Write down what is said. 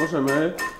Możemy. Sales